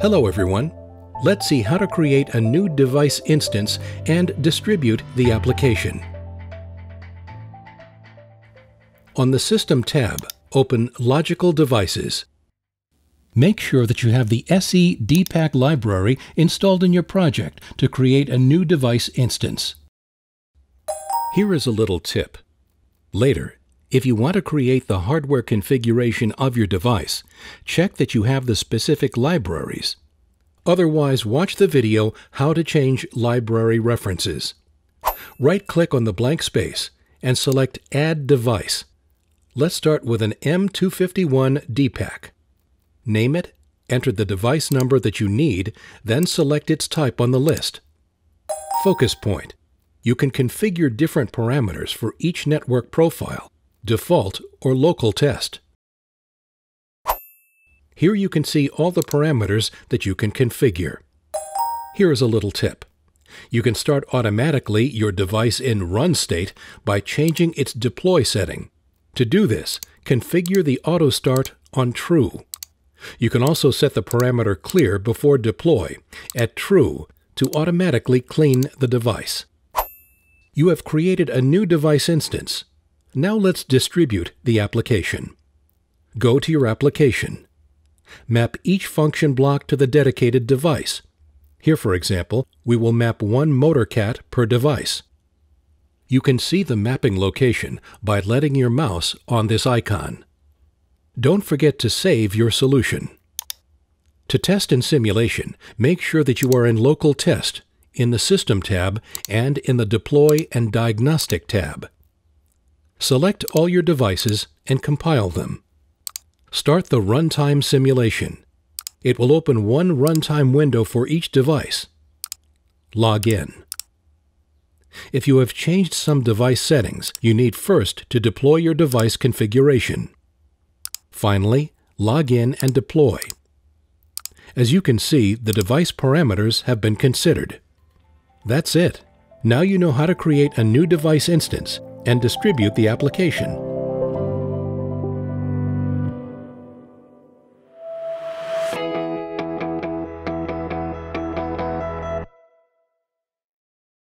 Hello everyone. Let's see how to create a new device instance and distribute the application. On the System tab, open Logical Devices. Make sure that you have the SE DPAC library installed in your project to create a new device instance. Here is a little tip. Later, if you want to create the hardware configuration of your device, check that you have the specific libraries. Otherwise, watch the video How to Change Library References. Right-click on the blank space and select Add Device. Let's start with an M251 DPAC. Name it, enter the device number that you need, then select its type on the list. Focus point. You can configure different parameters for each network profile default, or local test. Here you can see all the parameters that you can configure. Here is a little tip. You can start automatically your device in run state by changing its deploy setting. To do this, configure the auto start on true. You can also set the parameter clear before deploy at true to automatically clean the device. You have created a new device instance now let's distribute the application. Go to your application. Map each function block to the dedicated device. Here, for example, we will map one MotorCat per device. You can see the mapping location by letting your mouse on this icon. Don't forget to save your solution. To test in simulation, make sure that you are in Local Test, in the System tab, and in the Deploy and Diagnostic tab. Select all your devices and compile them. Start the runtime simulation. It will open one runtime window for each device. Log in. If you have changed some device settings, you need first to deploy your device configuration. Finally, log in and deploy. As you can see, the device parameters have been considered. That's it. Now you know how to create a new device instance and distribute the application.